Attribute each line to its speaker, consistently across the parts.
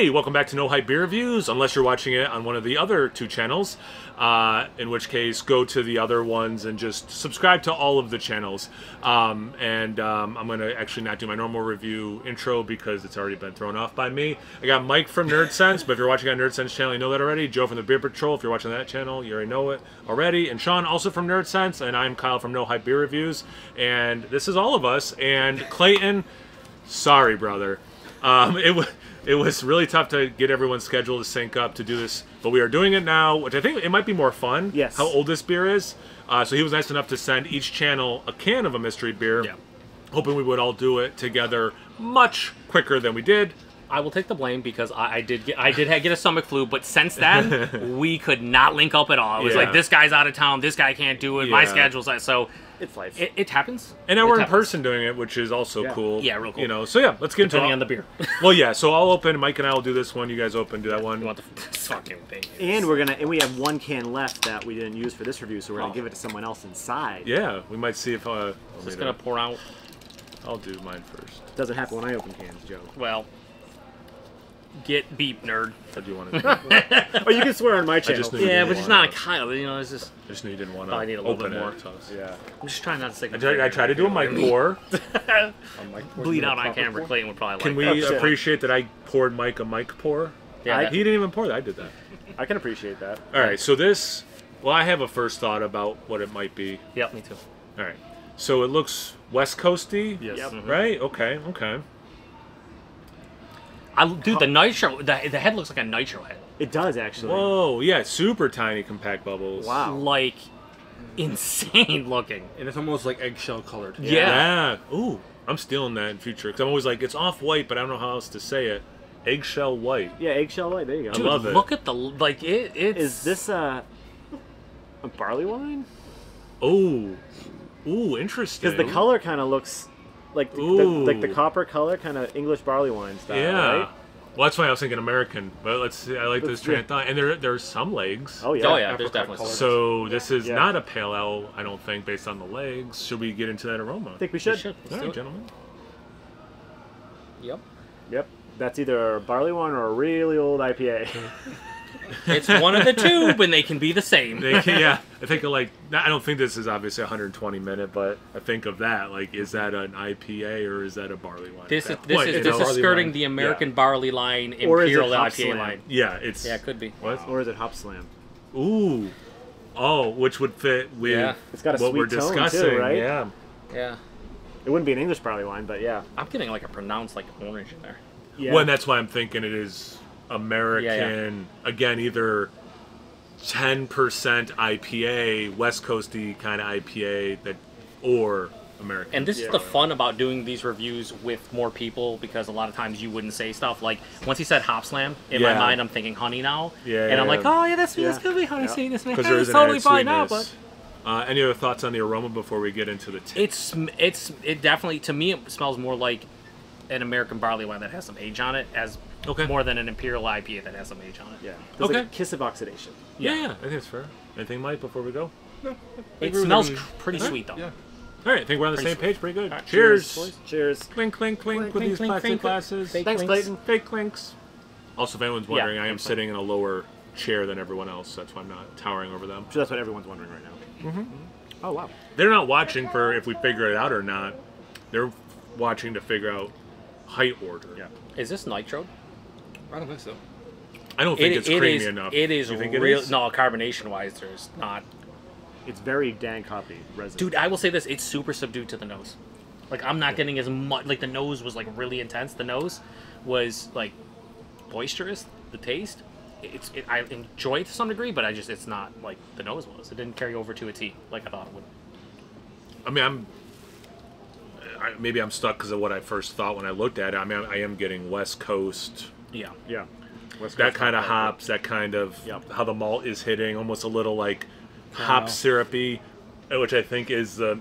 Speaker 1: Hey, welcome back to No Hype Beer Reviews. Unless you're watching it on one of the other two channels, uh, in which case go to the other ones and just subscribe to all of the channels. Um, and um, I'm gonna actually not do my normal review intro because it's already been thrown off by me. I got Mike from Nerd Sense, but if you're watching on Nerd Sense channel, you know that already. Joe from the Beer Patrol, if you're watching that channel, you already know it already. And Shaun also from Nerd Sense, and I'm Kyle from No Hype Beer Reviews. And this is all of us. And Clayton, sorry, brother. Um, it was it was really tough to get everyone's schedule to sync up to do this, but we are doing it now, which I think it might be more fun.
Speaker 2: Yes.
Speaker 1: How old this beer is. Uh, so he was nice enough to send each channel a can of a mystery beer.
Speaker 3: Yeah.
Speaker 1: Hoping we would all do it together much quicker than we did.
Speaker 3: I will take the blame because I, I did get I did get a stomach flu, but since then we could not link up at all. It was
Speaker 1: Yeah.
Speaker 3: like this guy's out of town, this guy can't do it, my schedule's. So
Speaker 2: It's life.
Speaker 3: it, it happens.
Speaker 1: And now
Speaker 3: It
Speaker 1: we're in person doing it, which is also
Speaker 2: Yeah.
Speaker 1: cool.
Speaker 3: Yeah, real cool.
Speaker 1: You know, so yeah, let's get into
Speaker 3: Depending
Speaker 1: it.
Speaker 3: on the beer.
Speaker 1: Well, yeah, so I'll open. Mike and I will do this one. You guys open, do that one.
Speaker 3: you want the fucking thing?
Speaker 2: and we're gonna and we have one can left that we didn't use for this review, so we're gonna
Speaker 3: Oh.
Speaker 2: give it to someone else inside.
Speaker 1: Yeah, we might see if. Uh,
Speaker 3: Is this gonna pour out?
Speaker 1: I'll do mine first.
Speaker 2: Doesn't happen when I open cans, Joe.
Speaker 3: Well, get beep, nerd.
Speaker 1: Or do you want to? I
Speaker 2: Oh, you can swear on my channel.
Speaker 1: just
Speaker 3: Yeah, but it's not a Kyle. You know, it's just I
Speaker 1: just knew you didn't want to.
Speaker 3: I need a little bit more.
Speaker 1: It, so
Speaker 2: Yeah.
Speaker 3: I'm just trying not to say.
Speaker 1: I tried, I tried to do a mic pour.
Speaker 3: bleed out on camera. Clayton would probably
Speaker 1: Can
Speaker 3: like
Speaker 1: we
Speaker 3: that.
Speaker 1: appreciate that I poured Mike a mic pour?
Speaker 3: Yeah,
Speaker 2: I-
Speaker 1: He didn't even pour that. I did that.
Speaker 2: I can appreciate that.
Speaker 1: All right, so this. Well, I have a first thought about what it might be.
Speaker 3: Yep, me too.
Speaker 1: All right, so it looks West Coasty.
Speaker 3: Yes.
Speaker 2: Yep.
Speaker 3: Mhm.
Speaker 1: Right. Okay. Okay.
Speaker 3: I, dude, the nitro, the, the head looks like a nitro head.
Speaker 2: It does actually.
Speaker 1: Whoa. Yeah. Super tiny compact bubbles.
Speaker 2: Wow.
Speaker 3: Like, insane looking.
Speaker 4: And it's almost like eggshell colored.
Speaker 3: Yeah.
Speaker 1: Yeah. Ooh. I'm stealing that in future because I'm always like it's off white, but I don't know how else to say it. Eggshell white.
Speaker 2: Yeah, eggshell white. There you go.
Speaker 1: I
Speaker 3: Dude,
Speaker 1: love it.
Speaker 3: look at the like it. It's
Speaker 2: Is this a a barley wine?
Speaker 1: Ooh. Ooh. Interesting.
Speaker 2: Because the color kind of looks like the, the, like the copper color, kind of English barley wine style,
Speaker 1: Yeah.
Speaker 2: right?
Speaker 1: Well, that's why I was thinking American, but let's see. I like this train of thought, and there there's some legs.
Speaker 2: Oh yeah.
Speaker 3: Oh yeah, there's definitely
Speaker 4: color.
Speaker 3: some.
Speaker 1: So this is
Speaker 2: Yeah.
Speaker 1: not a pale ale, I don't think, based on the legs. Should we get into that aroma?
Speaker 2: I think we
Speaker 3: We
Speaker 2: should.
Speaker 3: should.
Speaker 1: All
Speaker 3: Let's
Speaker 1: right, gentlemen.
Speaker 3: Yep.
Speaker 2: Yep. That's either a barley wine or a really old IPA.
Speaker 3: It's one of the two, but they can be the same.
Speaker 1: They can- yeah, I think of like I don't think this is obviously 120 minute, but I think of that like is that an IPA or is that a barley wine?
Speaker 3: This is this
Speaker 1: point,
Speaker 3: is this
Speaker 1: know?
Speaker 3: is skirting
Speaker 1: line.
Speaker 3: the American
Speaker 1: Yeah.
Speaker 3: barley line
Speaker 2: Or is it
Speaker 3: imperial
Speaker 2: Hop
Speaker 3: IPA
Speaker 2: Slam?
Speaker 3: line.
Speaker 1: Yeah, it's
Speaker 3: Yeah, it could be.
Speaker 1: what?
Speaker 2: or is it Hop Slam?
Speaker 1: Ooh, oh, which would fit with
Speaker 3: Yeah.
Speaker 2: It's got a
Speaker 1: what we're
Speaker 2: sweet tone, too,
Speaker 1: discussing.
Speaker 2: right?
Speaker 1: Yeah,
Speaker 3: Yeah.
Speaker 2: It wouldn't be an English barley wine, but yeah.
Speaker 3: I'm getting like a pronounced like orange in there.
Speaker 2: Yeah.
Speaker 1: Well, and that's why I'm thinking it is American. Again, either 10% IPA, West Coasty kind of IPA that, or American.
Speaker 3: And this
Speaker 2: Yeah.
Speaker 3: is the fun about doing these reviews with more people because a lot of times you wouldn't say stuff like once he said hop slam in my mind I'm thinking honey now
Speaker 1: Yeah,
Speaker 3: and I'm
Speaker 1: yeah,
Speaker 3: like oh yeah that's
Speaker 2: Yeah.
Speaker 3: that's gonna be honey
Speaker 2: Yeah.
Speaker 3: sweetness man
Speaker 1: because there is
Speaker 3: it's totally fine now but.
Speaker 1: Uh, any other thoughts on the aroma before we get into the taste?
Speaker 3: it's it's it definitely to me it smells more like an American barley wine that has some age on it as
Speaker 1: Okay.
Speaker 3: more than an imperial IPA that has some age on it
Speaker 2: Yeah. There's
Speaker 1: Okay.
Speaker 2: like a kiss of oxidation.
Speaker 1: yeah, yeah, I think it's fair. Anything, Mike, before we go?
Speaker 4: No. it
Speaker 3: smells
Speaker 4: everything.
Speaker 3: pretty sweet though
Speaker 4: Yeah.
Speaker 1: All right, I think we're on the
Speaker 3: Pretty
Speaker 1: same
Speaker 3: sweet.
Speaker 1: page. Pretty good.
Speaker 3: right,
Speaker 1: cheers.
Speaker 2: boys. Cheers.
Speaker 1: Clink, clink, clink with
Speaker 3: Clink,
Speaker 1: these
Speaker 3: clink,
Speaker 1: plastic
Speaker 3: clink,
Speaker 1: glasses.
Speaker 3: Fake
Speaker 2: Thanks,
Speaker 3: clinks.
Speaker 2: Clayton.
Speaker 1: Fake clinks. Also, if anyone's wondering, I am
Speaker 3: thanks,
Speaker 1: sitting in a lower chair than everyone else. That's why I'm not towering over them.
Speaker 2: So that's what everyone's wondering right now. Mm-hmm. Oh wow.
Speaker 1: They're not watching for if we figure it out or not. They're watching to figure out height order.
Speaker 2: Yeah.
Speaker 3: is this nitro
Speaker 4: I don't think so.
Speaker 1: I don't think
Speaker 3: it,
Speaker 1: it's
Speaker 3: it
Speaker 1: creamy
Speaker 3: is
Speaker 1: enough.
Speaker 3: it is
Speaker 1: think
Speaker 3: real
Speaker 1: is?
Speaker 3: no carbonation wise there's not
Speaker 2: It's very dank hoppy resin.
Speaker 3: Dude, I will say this: it's super subdued to the nose. Like I'm not getting as much. Like the nose was like really intense. The nose was like boisterous. The taste, it's it, I enjoy it to some degree, but I just it's not like the nose was. It didn't carry over to a T like I thought it would.
Speaker 1: I mean, I'm. I, maybe I'm stuck because of what I first thought when I looked at it. I mean, I am getting West Coast.
Speaker 3: Yeah.
Speaker 2: Yeah. West
Speaker 1: That
Speaker 2: Coast
Speaker 1: kind of hops, that kind of
Speaker 2: Yep.
Speaker 1: how the malt is hitting, almost a little like hop syrupy, uh, which I think is the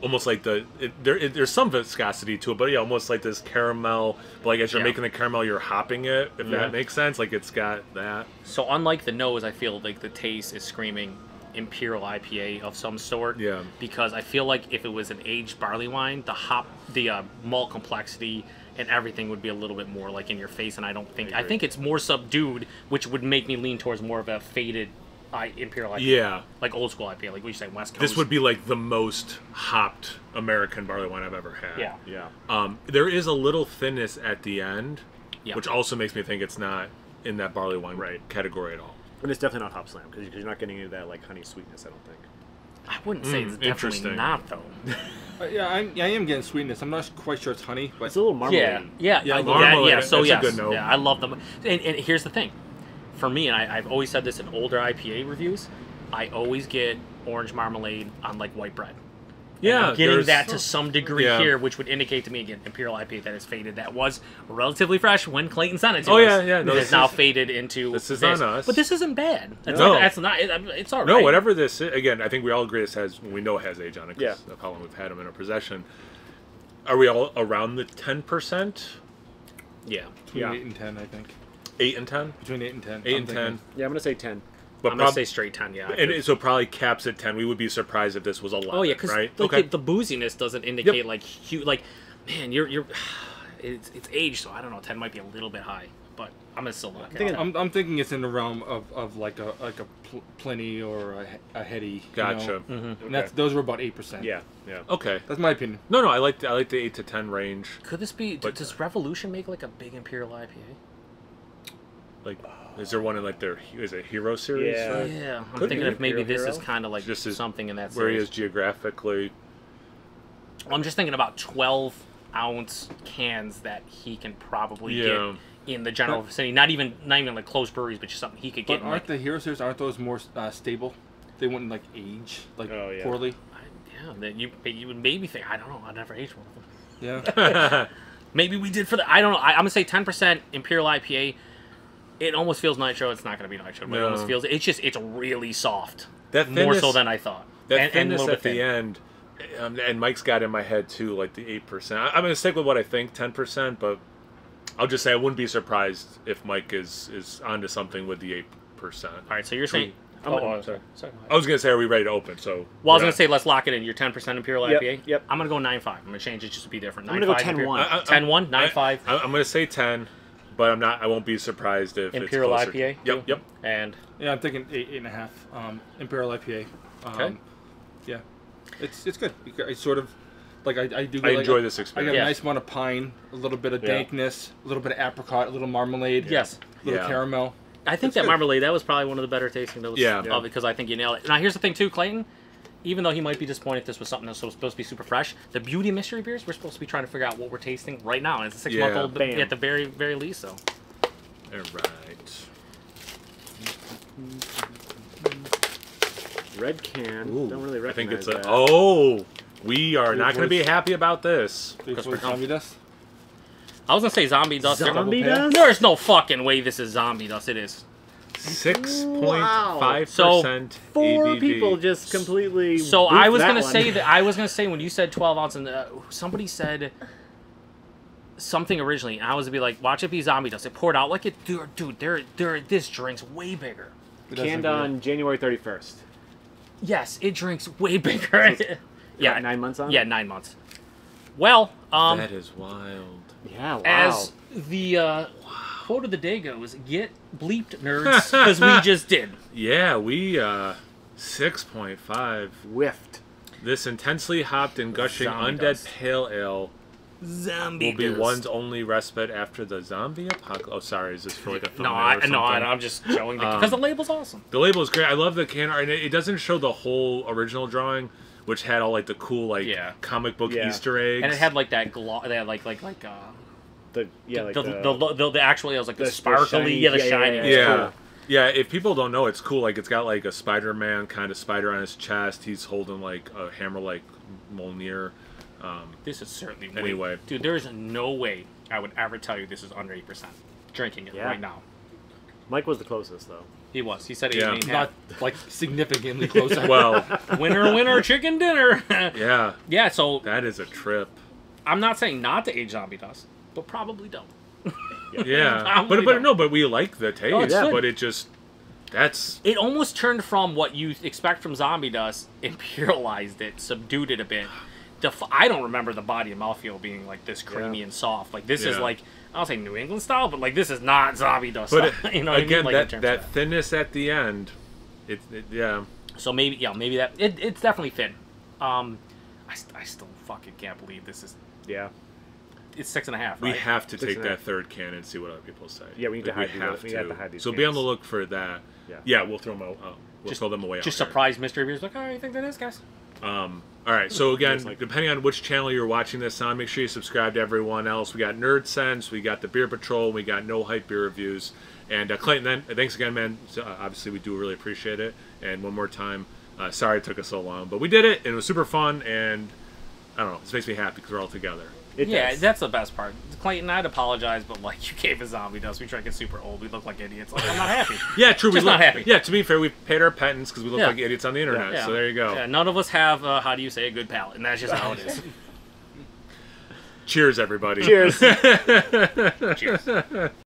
Speaker 1: almost like the it, there. It, there's some viscosity to it, but yeah, almost like this caramel. But like as you're
Speaker 3: Yeah.
Speaker 1: making the caramel, you're hopping it. If
Speaker 2: Yeah.
Speaker 1: that makes sense, like it's got that.
Speaker 3: So unlike the nose, I feel like the taste is screaming imperial IPA of some sort.
Speaker 1: Yeah.
Speaker 3: Because I feel like if it was an aged barley wine, the hop, the uh, malt complexity and everything would be a little bit more like in your face. And I don't think I,
Speaker 2: agree.
Speaker 3: think it's more subdued, which would make me lean towards more of a faded I, imperial IPA,
Speaker 1: Yeah.
Speaker 3: like old school IPA, like we say West Coast.
Speaker 1: This would be like the most hopped American barley wine I've ever had.
Speaker 3: yeah,
Speaker 2: Yeah.
Speaker 1: Um, there is a little thinness at the end,
Speaker 3: Yeah.
Speaker 1: which also makes me think it's not in that barley wine
Speaker 2: Right.
Speaker 1: category at all.
Speaker 2: And it's definitely not hop slam because you're not getting into that like honey sweetness. I don't think.
Speaker 3: I wouldn't say
Speaker 1: Mm,
Speaker 3: it's definitely not though.
Speaker 4: Uh, yeah, I'm, yeah, I am getting sweetness. I'm not quite sure it's honey, but
Speaker 2: It's a little marmalade.
Speaker 3: Yeah, yeah,
Speaker 1: Yeah,
Speaker 3: I-
Speaker 1: marmalade,
Speaker 3: yeah. So
Speaker 1: that's a good note.
Speaker 3: yeah, I love them. And, and here's the thing, for me, and I, I've always said this in older IPA reviews, I always get orange marmalade on like white bread.
Speaker 1: Yeah,
Speaker 3: I'm getting that to some degree
Speaker 1: Yeah.
Speaker 3: here, which would indicate to me again Imperial IPA that is faded. That was relatively fresh when Clayton sent it to
Speaker 1: Oh,
Speaker 3: us.
Speaker 1: yeah, yeah, no,
Speaker 3: It
Speaker 1: this
Speaker 3: has now
Speaker 1: is-
Speaker 3: faded into
Speaker 1: this is on us.
Speaker 3: But this isn't bad. That's,
Speaker 1: No.
Speaker 3: not, that's not. It, it's all right.
Speaker 1: No, whatever this is, again, I think we all agree this has, we know it has age on it because
Speaker 2: Yeah.
Speaker 1: of how long we've had them in our possession. Are we all around the 10%?
Speaker 3: Yeah.
Speaker 4: between
Speaker 2: Yeah.
Speaker 4: eight and ten, I think.
Speaker 1: 8 and 10?
Speaker 4: Between eight and ten.
Speaker 1: 8
Speaker 4: I'm
Speaker 1: and
Speaker 4: thinking.
Speaker 1: 10.
Speaker 2: Yeah, I'm gonna say ten.
Speaker 1: But
Speaker 3: I'm gonna say straight ten. Yeah. I
Speaker 1: and
Speaker 3: could-
Speaker 1: it- so probably caps at 10. We would be surprised if this was 11.
Speaker 3: Oh yeah, because
Speaker 1: right?
Speaker 3: like
Speaker 1: okay.
Speaker 3: the, the booziness doesn't indicate like hu like, man, you're you're, it's it's age, so I don't know. Ten might be a little bit high, but I'm gonna still look. at it.
Speaker 4: I'm, I'm thinking it's in the realm of, of like a like a pl- Pliny or a, he- a heady. you
Speaker 1: Gotcha.
Speaker 4: know?
Speaker 3: Mm-hmm.
Speaker 4: And that's those were about eight percent.
Speaker 2: Yeah, yeah.
Speaker 1: Okay.
Speaker 4: that's my opinion.
Speaker 1: No, no, I like the, I like the 8 to 10 range.
Speaker 3: Could this be?
Speaker 1: But-
Speaker 3: does Revolution make like a big Imperial IPA?
Speaker 1: Like, is there one in like their, is it Hero series?
Speaker 2: Yeah. Uh,
Speaker 3: Yeah, I'm
Speaker 1: could
Speaker 3: thinking if maybe
Speaker 2: Imperial
Speaker 3: this is kind of like
Speaker 1: Just as-
Speaker 3: something in that
Speaker 1: Where he
Speaker 3: series.
Speaker 1: is geographically.
Speaker 3: I'm just thinking about 12 ounce cans that he can probably
Speaker 1: Yeah.
Speaker 3: get in the general vicinity. Not even not even like close breweries, but just something he could get. in,
Speaker 4: aren't
Speaker 3: like,
Speaker 4: the hero series aren't those more uh, stable? They wouldn't like age like
Speaker 2: Oh, yeah.
Speaker 4: poorly.
Speaker 3: yeah, that you you would maybe think I don't know. I never aged one of them.
Speaker 4: Yeah.
Speaker 3: Maybe we did for the. I don't know. I, I'm gonna say 10% Imperial IPA. It almost feels nitro. It's not gonna be nitro, but it almost feels. It's just it's really soft.
Speaker 1: That
Speaker 3: More so than I thought.
Speaker 1: That
Speaker 3: and, and a
Speaker 1: thinness
Speaker 3: little
Speaker 1: at
Speaker 3: bit
Speaker 1: the end, um, and Mike's got in my head too, like the eight percent. I'm going to stick with what I think, ten percent. But I'll just say I wouldn't be surprised if Mike is is onto something with the eight percent.
Speaker 3: All right, so you're saying.
Speaker 2: I'm
Speaker 3: oh,
Speaker 2: gonna-
Speaker 3: oh, sorry. sorry.
Speaker 1: I was going to say, are we ready to open? So
Speaker 3: Well, I was
Speaker 1: yeah.
Speaker 3: gonna say let's lock it in. You're 10% Imperial
Speaker 2: Yep,
Speaker 3: IPA.
Speaker 2: yep.
Speaker 3: I'm gonna go 9.5. I'm gonna change it just to be different.
Speaker 2: I'm gonna go
Speaker 3: 9.5 Imperial-
Speaker 2: 10-1.
Speaker 1: I- I-
Speaker 3: 10-1, 9.5.
Speaker 1: I, I, I'm going to say ten, but I'm not. I won't be surprised if
Speaker 3: Imperial
Speaker 1: it's closer
Speaker 3: IPA.
Speaker 1: To, yep, yep.
Speaker 3: And
Speaker 4: yeah, I'm thinking eight, eight and a half. Um, Imperial IPA. Um,
Speaker 3: Okay.
Speaker 4: Yeah, it's it's good. I sort of like I, I do.
Speaker 1: I
Speaker 4: like-
Speaker 1: enjoy this experience.
Speaker 4: I got a
Speaker 3: Yeah.
Speaker 4: nice amount of pine, a little bit of
Speaker 2: Yeah.
Speaker 4: dankness, a little bit of apricot, a little marmalade.
Speaker 3: yes,
Speaker 4: A little
Speaker 1: Yeah.
Speaker 4: caramel.
Speaker 3: I think
Speaker 4: It's
Speaker 3: that
Speaker 4: good.
Speaker 3: marmalade that was probably one of the better tasting notes.
Speaker 1: Yeah.
Speaker 3: of
Speaker 1: Yeah.
Speaker 3: it, because I think you nailed it. Now here's the thing too, Clayton. Even though he might be disappointed if this was something that was supposed to be super fresh, the beauty mystery beers, we're supposed to be trying to figure out what we're tasting right now, and it's a six month old
Speaker 2: Bam.
Speaker 3: at the very very least. So
Speaker 1: All right.
Speaker 2: Red can.
Speaker 1: Ooh,
Speaker 2: Don't really
Speaker 1: I think
Speaker 2: recognize
Speaker 1: it's a.
Speaker 2: that.
Speaker 1: Oh, we are
Speaker 4: Good
Speaker 1: not going to be happy about this.
Speaker 3: Because we're
Speaker 4: zombie dust.
Speaker 3: I was gonna say zombie dust.
Speaker 2: Zombie dust.
Speaker 3: There's no fucking way this is zombie dust. It is.
Speaker 1: Six point five
Speaker 3: So,
Speaker 1: percent.
Speaker 2: Four people just completely.
Speaker 3: So I was
Speaker 2: that
Speaker 3: gonna
Speaker 2: one.
Speaker 3: say that I was gonna say when you said 12 ounce and uh, somebody said something originally, and I was gonna be like, watch it be zombie dust. It poured out like it, dude. Dude, there, there. This drink's way bigger.
Speaker 4: It
Speaker 2: canned
Speaker 4: feel-
Speaker 2: on January 31st.
Speaker 3: Yes, it drinks way bigger. yeah,
Speaker 2: nine months on.
Speaker 3: Yeah, nine months. Well, um,
Speaker 1: that is wild.
Speaker 2: Yeah. Wow.
Speaker 3: as the uh, quote of the day goes, get bleeped, nerds, because we just did.
Speaker 1: Yeah, we uh, six point five.
Speaker 2: whiffed.
Speaker 1: This intensely hopped and gushing
Speaker 3: Zombie
Speaker 1: undead
Speaker 3: dust.
Speaker 1: pale ale
Speaker 3: Zombie
Speaker 1: will be
Speaker 3: dust.
Speaker 1: one's only respite after the zombie apocalypse. Oh, sorry, is this for like a
Speaker 3: No,
Speaker 1: thumbnail
Speaker 3: I, no, I,
Speaker 1: something?
Speaker 3: I'm just showing
Speaker 1: Um,
Speaker 3: because the label's awesome.
Speaker 1: The label is great. I love the can art, and it, it doesn't show the whole original drawing, which had all like the cool like
Speaker 3: Yeah.
Speaker 1: comic book
Speaker 2: Yeah.
Speaker 1: Easter eggs.
Speaker 3: And it had like that gloss. They had like like like uh,
Speaker 2: The yeah, like
Speaker 3: the,
Speaker 2: the,
Speaker 3: the, the, the, actually it was like the,
Speaker 2: the- the
Speaker 3: sparkly,
Speaker 2: shiny-
Speaker 3: yeah, the
Speaker 2: yeah, yeah,
Speaker 3: shiny.
Speaker 2: yeah,
Speaker 1: yeah.
Speaker 3: cool.
Speaker 1: Yeah, if people don't know, it's cool. Like it's got like a Spider-Man kind of spider on his chest. He's holding like a hammer, like Mjolnir. Um,
Speaker 3: This is certainly way-
Speaker 1: Anyway.
Speaker 3: dude. There is no way I would ever tell you this is under eight percent. Drinking it
Speaker 2: Yeah.
Speaker 3: right now.
Speaker 2: Mike was the closest though.
Speaker 3: He was. He said eight
Speaker 1: Yeah.
Speaker 3: and a half.
Speaker 4: Not like significantly closer.
Speaker 1: well,
Speaker 3: winner, winner, chicken dinner.
Speaker 1: yeah,
Speaker 3: yeah. So
Speaker 1: that is a trip.
Speaker 3: I'm not saying not to age zombie dust, but probably don't.
Speaker 1: Yeah,
Speaker 3: Probably
Speaker 1: but but
Speaker 3: don't.
Speaker 1: no, but we like the taste.
Speaker 3: Oh, good.
Speaker 1: but it just that's
Speaker 3: It almost turned from what you expect from zombie dust, imperialized it, subdued it a bit, def- I don't remember the body of mouthfeel being like this creamy
Speaker 2: Yeah.
Speaker 3: and soft. Like this is like I don't say New England style, but like this is not zombie dust.
Speaker 1: But
Speaker 3: style.
Speaker 1: it,
Speaker 3: you know
Speaker 1: again,
Speaker 3: I mean? Like,
Speaker 1: that that thinness at the end, it, it yeah.
Speaker 3: So maybe yeah, maybe that it, it's definitely thin. Um, I, I still fucking can't believe this is
Speaker 2: Yeah.
Speaker 3: It's six and a half.
Speaker 1: We have to
Speaker 2: Six
Speaker 1: take that
Speaker 2: half.
Speaker 1: third can and see what other people say.
Speaker 2: Yeah, we need to
Speaker 1: Like,
Speaker 2: hide these-
Speaker 1: have
Speaker 2: we have to hide these
Speaker 1: So be on the look for that.
Speaker 2: Yeah.
Speaker 1: Yeah, we'll throw them out. Uh, we'll
Speaker 3: Just-
Speaker 1: throw them away.
Speaker 3: just
Speaker 1: out here.
Speaker 3: surprise mystery reviewers like, oh, you think that is, guys?
Speaker 1: Um, all right. So again,
Speaker 2: like-
Speaker 1: depending on which channel you're watching this on, make sure you subscribe to everyone else. We got Nerd Sense, we got the Beer Patrol, we got No Hype Beer Reviews, and uh, Clayton. Then thanks again, man. So, uh, obviously, we do really appreciate it. And one more time, uh, sorry it took us so long, but we did it, and it was super fun. And I don't know, this makes me happy because we're all together.
Speaker 2: It
Speaker 3: yeah,
Speaker 2: does.
Speaker 3: that's the best part. Clayton, I'd apologize, but like you gave a zombie dust. We tried to get super old. We look like idiots. Like I'm not happy.
Speaker 1: Yeah, true. we
Speaker 3: Just
Speaker 1: look,
Speaker 3: not happy.
Speaker 1: Yeah, to be fair, we paid our penance because we look
Speaker 3: Yeah.
Speaker 1: like idiots on the internet.
Speaker 3: Yeah.
Speaker 1: So there you go.
Speaker 3: Yeah, none of us have uh, how do you say a good palate, and that's just how it is.
Speaker 1: Cheers, everybody.
Speaker 2: Cheers.
Speaker 3: Cheers.